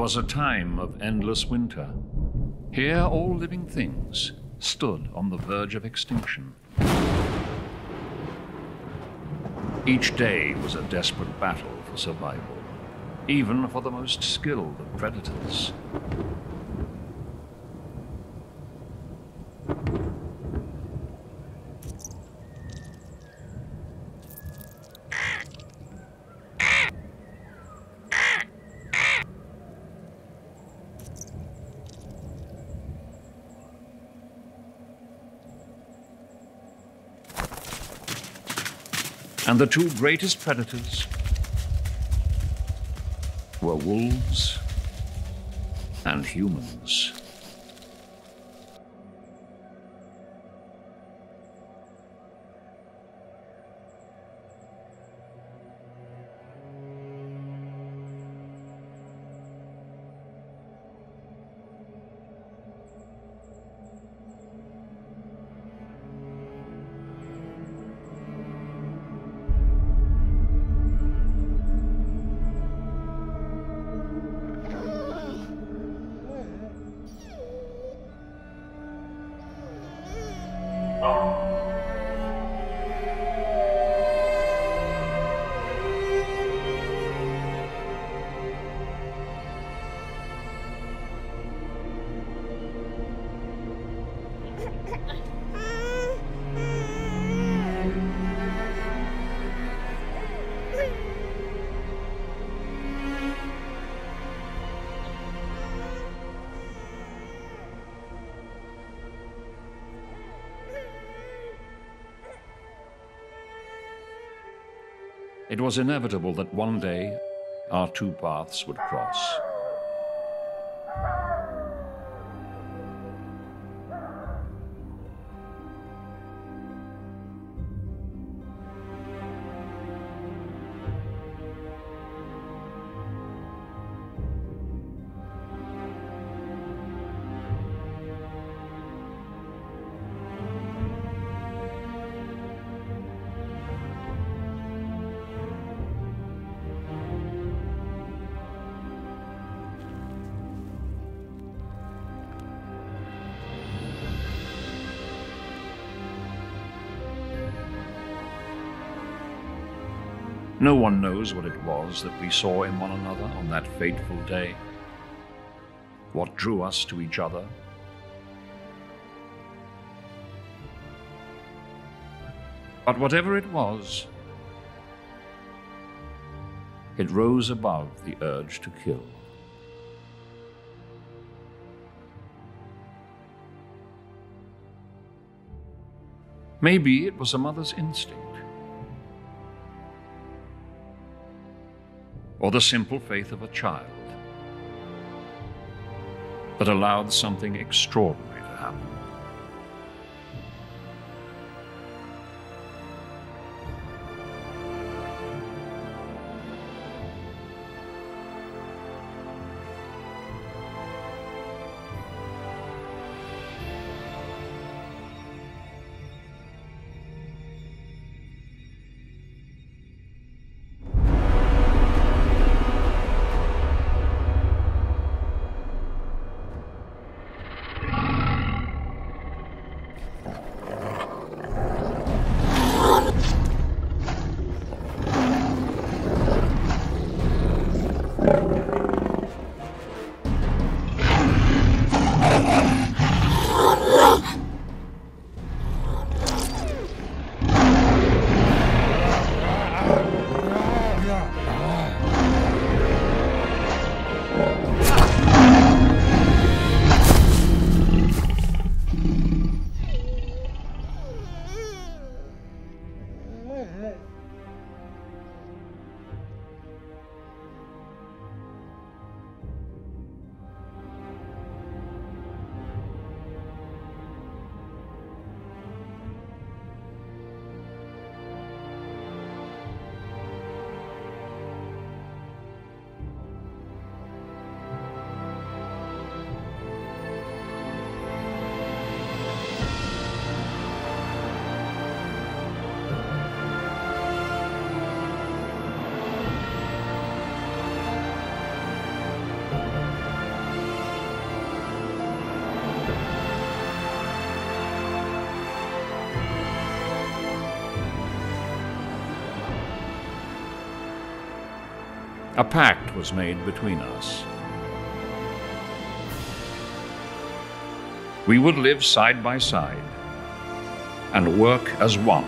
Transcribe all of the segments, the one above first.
was a time of endless winter. Here, all living things stood on the verge of extinction. Each day was a desperate battle for survival, even for the most skilled of predators. And the two greatest predators were wolves and humans. It was inevitable that one day our two paths would cross. No one knows what it was that we saw in one another on that fateful day. What drew us to each other. But whatever it was, it rose above the urge to kill. Maybe it was a mother's instinct. Or the simple faith of a child that allowed something extraordinary to happen. A pact was made between us. We would live side by side and work as one.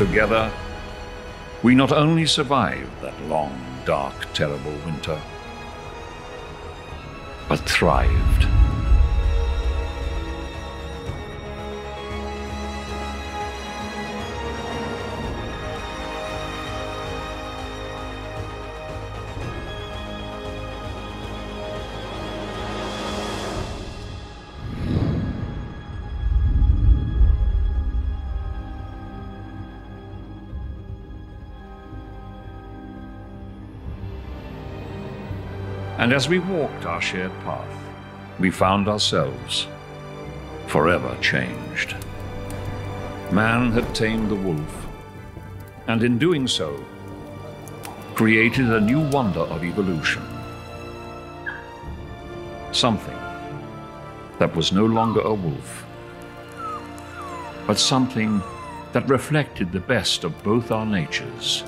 Together, we not only survived that long, dark, terrible winter, but thrived. And as we walked our shared path, we found ourselves forever changed. Man had tamed the wolf, and in doing so, created a new wonder of evolution. Something that was no longer a wolf, but something that reflected the best of both our natures.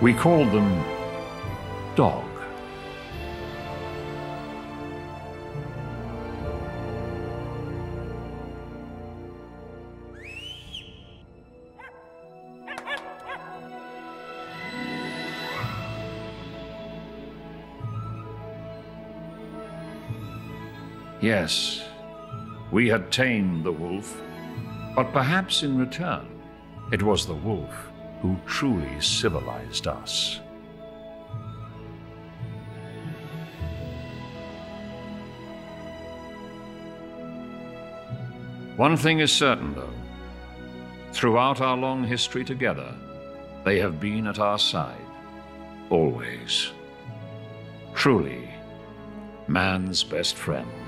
We called them dog. Yes, we had tamed the wolf, but perhaps in return it was the wolf who truly civilized us. One thing is certain, though. Throughout our long history together, they have been at our side, always. Truly, man's best friend.